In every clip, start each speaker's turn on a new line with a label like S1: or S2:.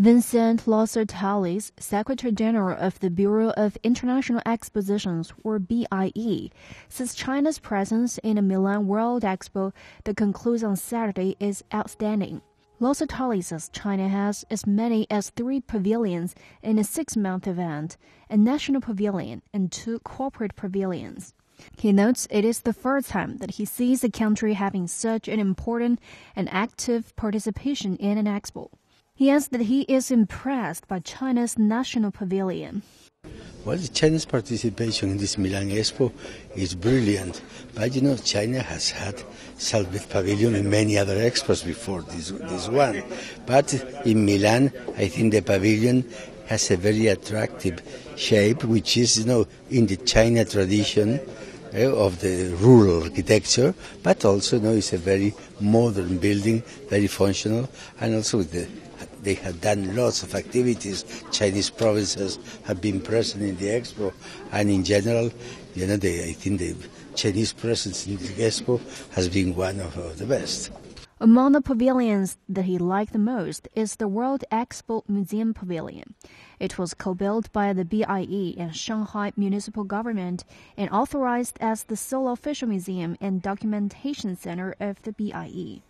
S1: Vicente Loscertales, Secretary General of the Bureau of International Expositions, or BIE, says China's presence in the Milan World Expo that concludes on Saturday is outstanding. Loscertales says China has as many as three pavilions in a six-month event, a national pavilion and two corporate pavilions. He notes it is the first time that he sees the country having such an important and active participation in an expo. He adds that he is impressed by China's national pavilion.
S2: Well, China's participation in this Milan Expo is brilliant. But you know, China has had Salvit Pavilion in many other expos before this, this one. But in Milan, I think the pavilion has a very attractive shape, which is, you know, in the China tradition uh, of the rural architecture, but also, you know, it's a very modern building, very functional, and also with the they have done lots of activities. Chinese provinces have been present in the expo, and in general, you know, they, I think the Chinese presence in the expo has been one of, of the best.
S1: Among the pavilions that he liked the most is the World Expo Museum Pavilion. It was co-built by the BIE and Shanghai Municipal Government and authorized as the sole official museum and documentation center of the BIE.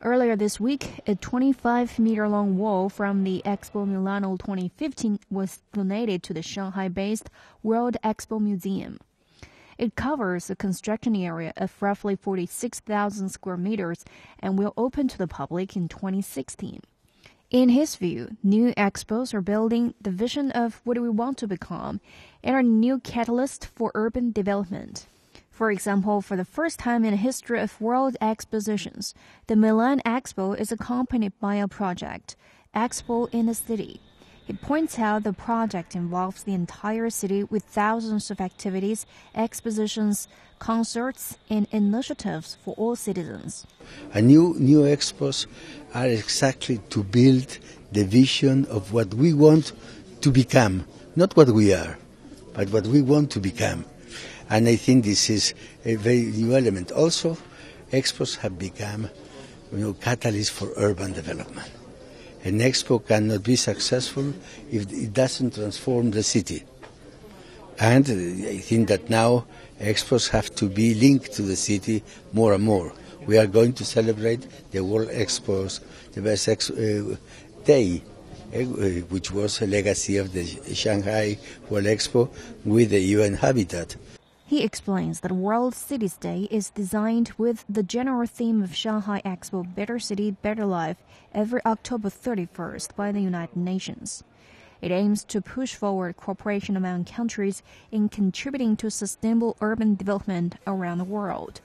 S1: Earlier this week, a 25 meter long wall from the Expo Milano 2015 was donated to the Shanghai based World Expo Museum. It covers a construction area of roughly 46,000 square meters and will open to the public in 2016. In his view, new expos are building the vision of what we want to become and are a new catalyst for urban development. For example, for the first time in the history of world expositions, the Milan Expo is accompanied by a project, Expo in the City. It points out the project involves the entire city with thousands of activities, expositions, concerts, and initiatives for all citizens.
S2: A new new expos are exactly to build the vision of what we want to become, not what we are, but what we want to become. And I think this is a very new element. Also, expos have become you know, catalysts for urban development. An expo cannot be successful if it doesn't transform the city. And I think that now expos have to be linked to the city more and more. We are going to celebrate the World Expos, the best ex- uh, day, uh, which was a legacy of the Shanghai World Expo with the UN Habitat.
S1: He explains that World Cities Day is designed with the general theme of Shanghai Expo Better City, Better Life every October 31st by the United Nations. It aims to push forward cooperation among countries in contributing to sustainable urban development around the world.